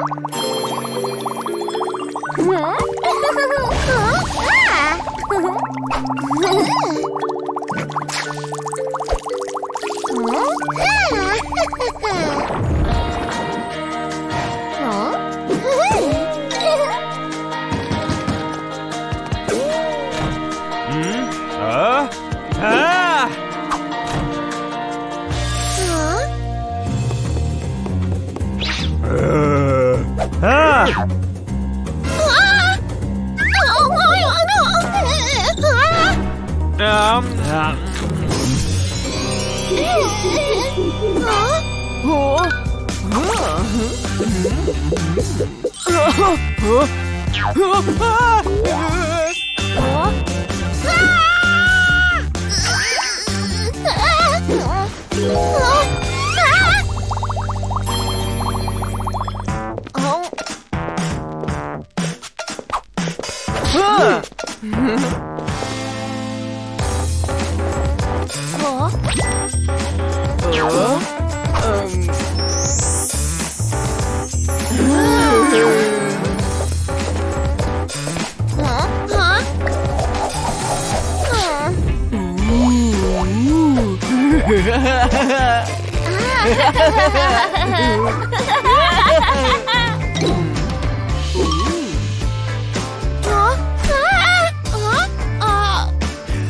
嗯，哈哈，嗯？啊，哈哈，嗯，啊，哈哈。Um. Uh. Oh. Oh. Oh. Oh. Oh. 啊！啊啊啊！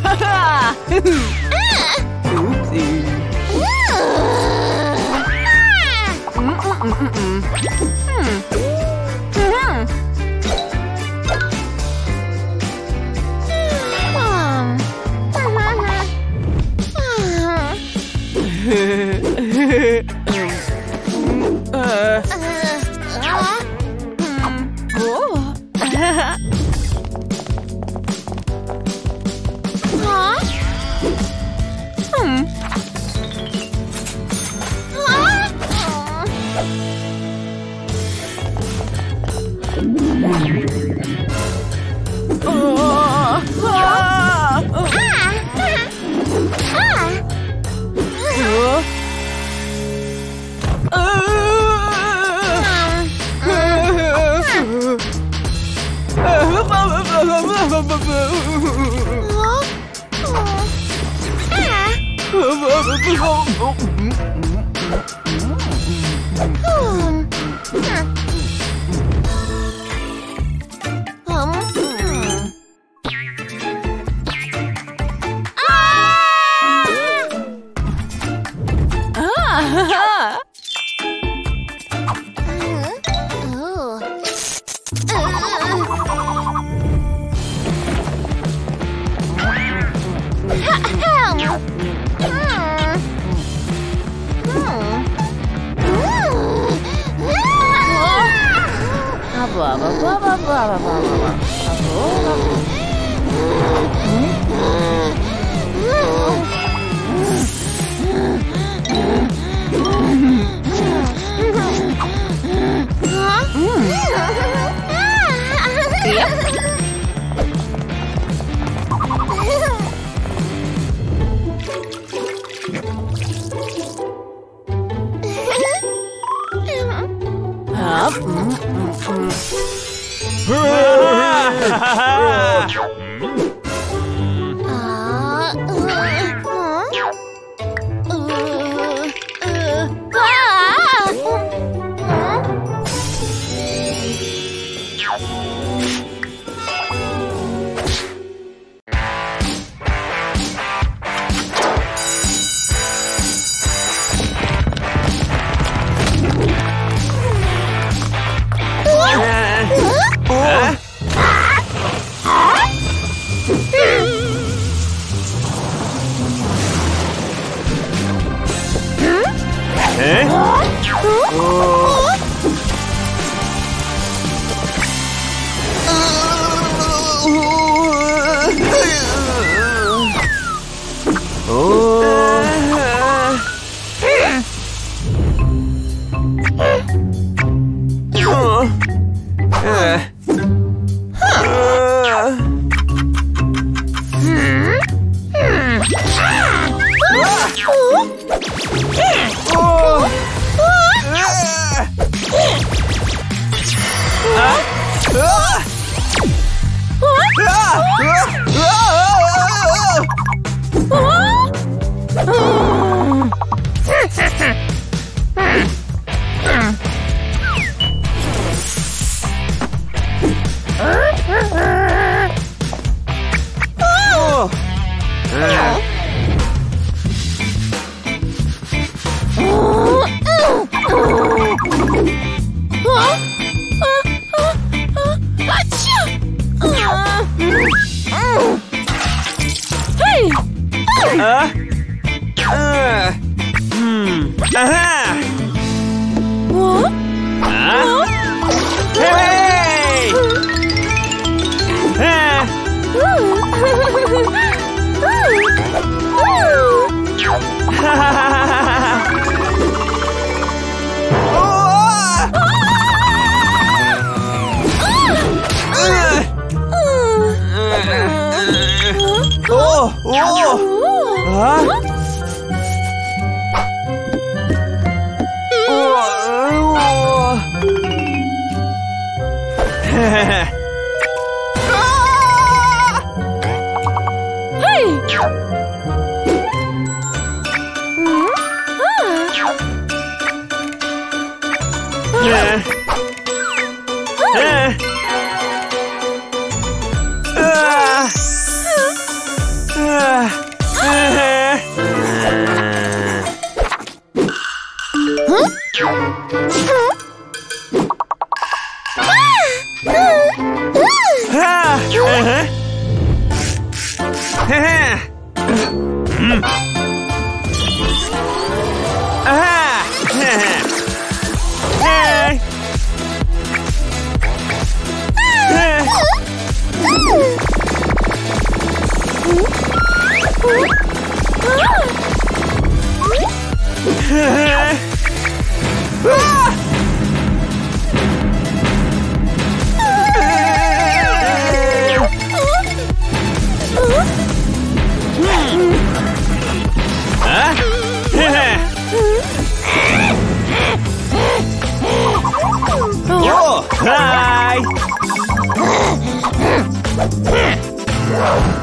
哈哈！Oh. blah blah blah blah blah blah blah blah Up. Mm -hmm. 아, 으, 어? 으, 으, 으, 아! 어? 哈哈哈哈哈哈！哦啊！啊啊啊啊！啊！嗯嗯嗯嗯嗯！哦哦啊！哇哦！嘿嘿嘿。Hi! Aha!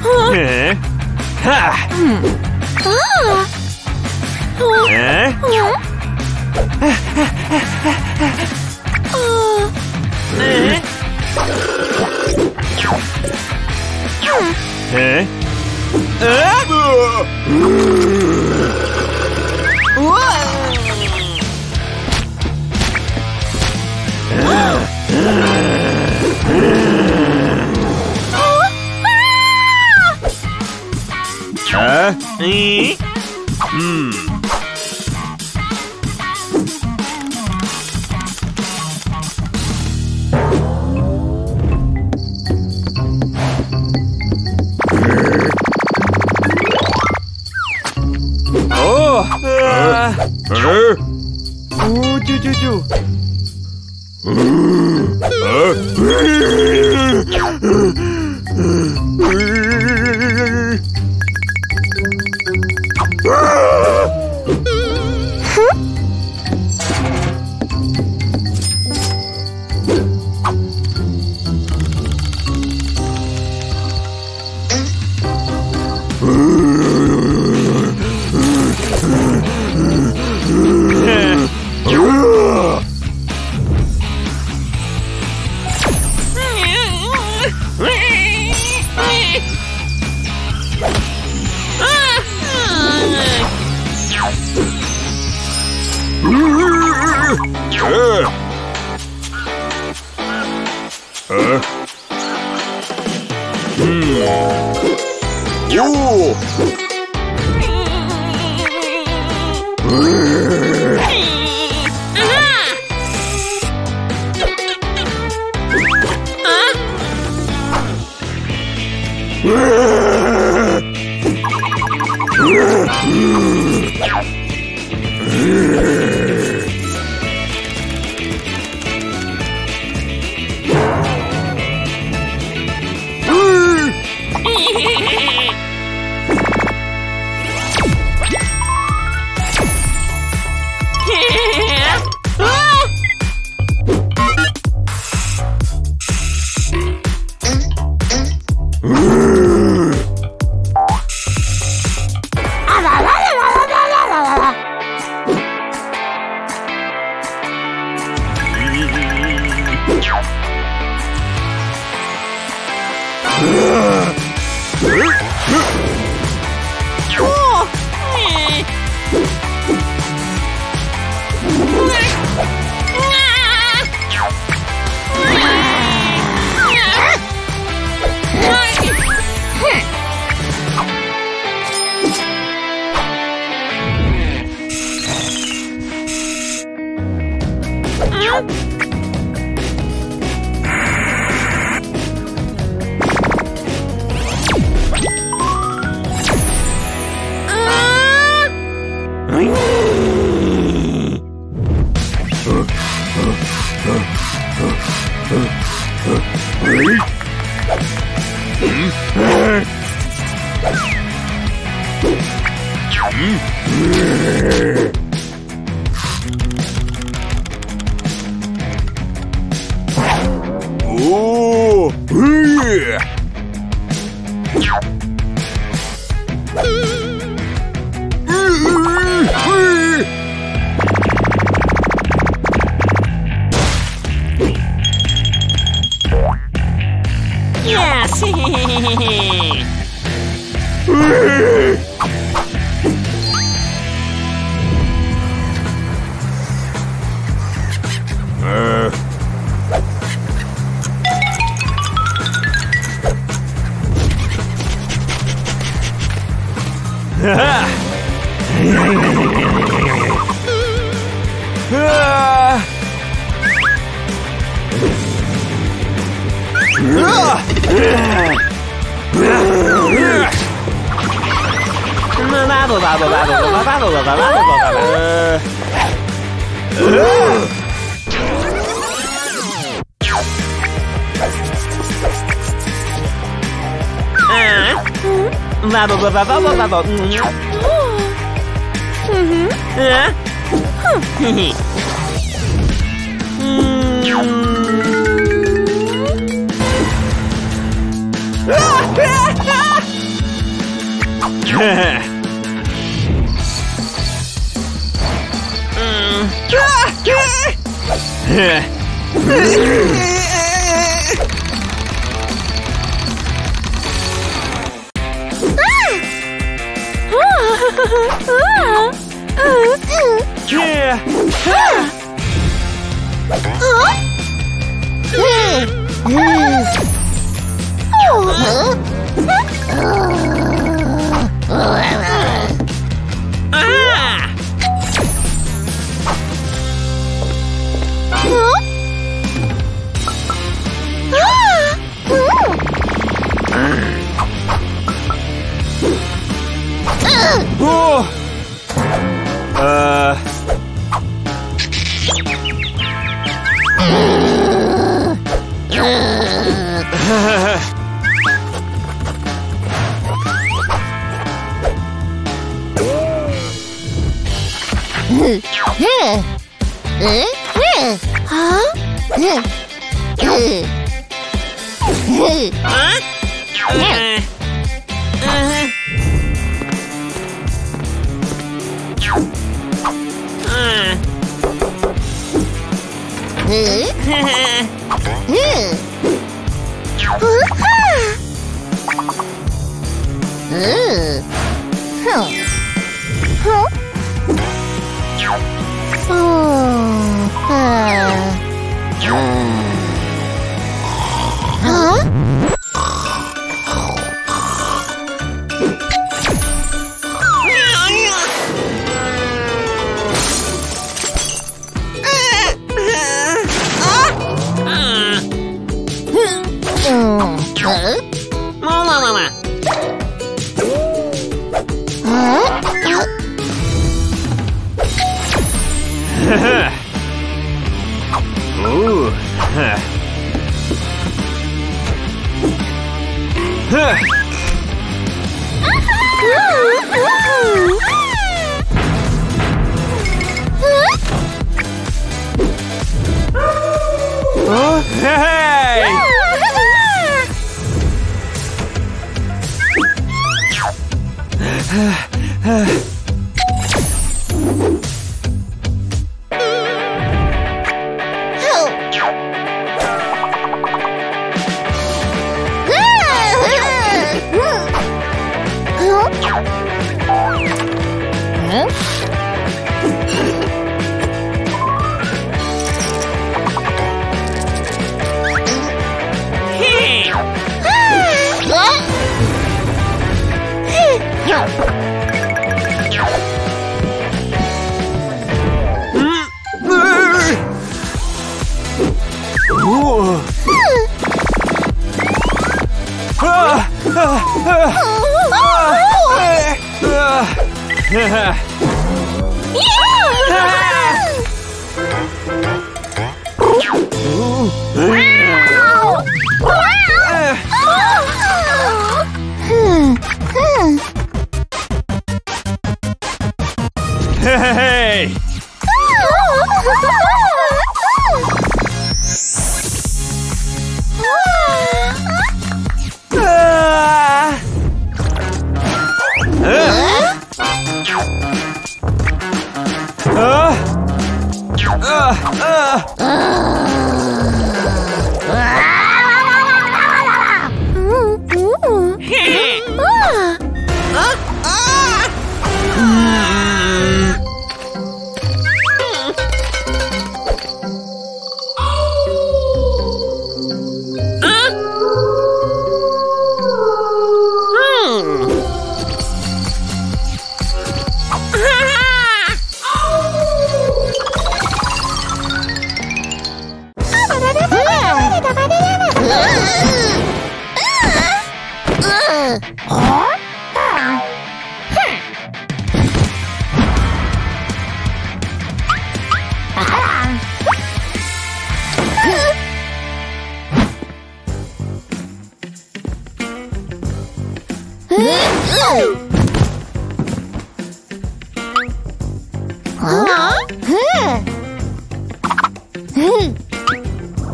Huh? Ah! Huh? 哎，嗯。啊！哦，救救救！嗯，啊！Ah. bravo, bravo, bravo, bravo, bravo, bravo, bravo, bravo. Bravo, bravo, bravo, bravo. Yeah. Yeah. 不呃 Ooh. Oh,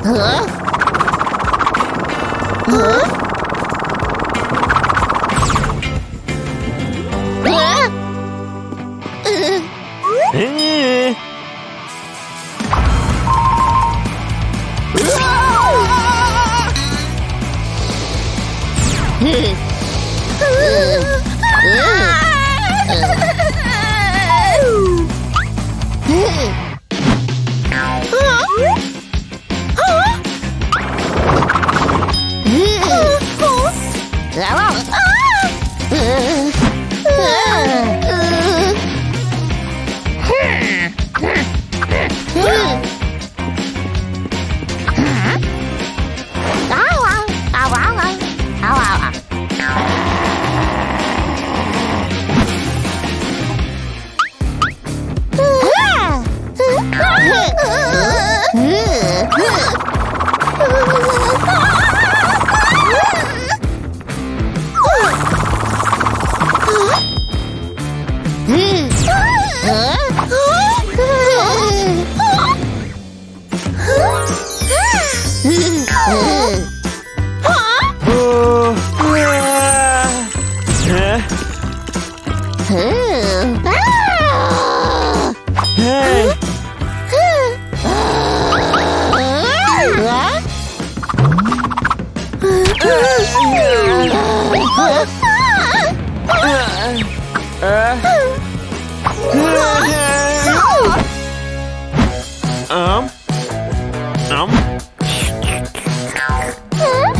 Eh.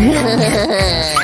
Um. Um. Whoa. Huh? Oh. Mm-hmm. Um. Hey!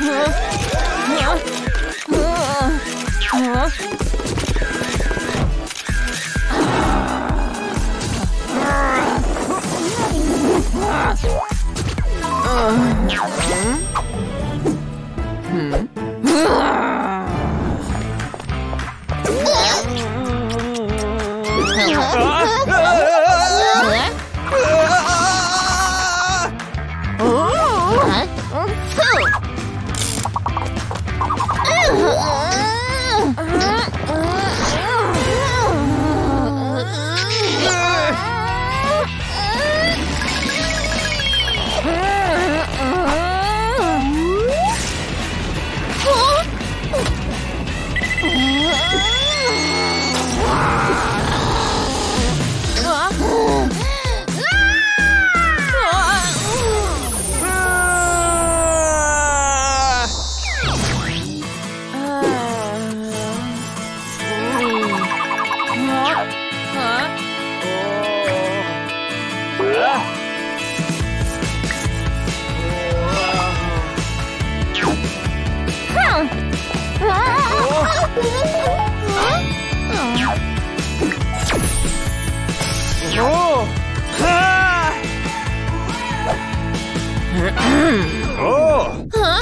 Huh? Hả? Uh. Ờ. 어! 으아!